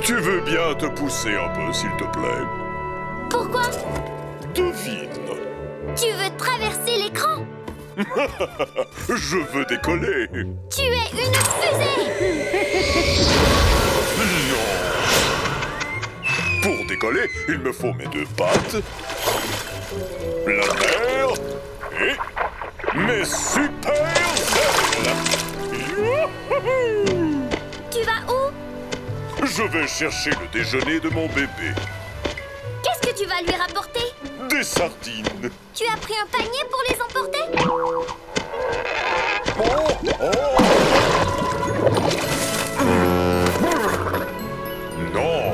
avancer un peu, s'il te plaît. Pourquoi Devine. Tu veux traverser l'écran Je veux décoller. Tu es une fusée Non. Pour décoller, il me faut mes deux pattes, la mer et mes super Je vais chercher le déjeuner de mon bébé. Qu'est-ce que tu vas lui rapporter? Des sardines. Tu as pris un panier pour les emporter? Oh, oh. Non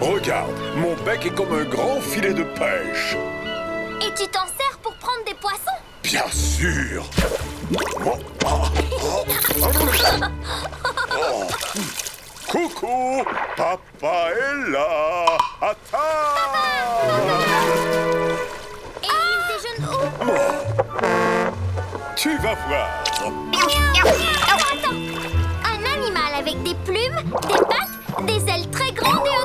Regarde, mon bec est comme un grand filet de pêche. Et tu t'en sers pour prendre des poissons? Bien sûr Oh, oh. Coucou Papa est là. À table Et il déjeune où Tu vas voir. Attends. Un animal avec des plumes, des pattes, des ailes très grandes et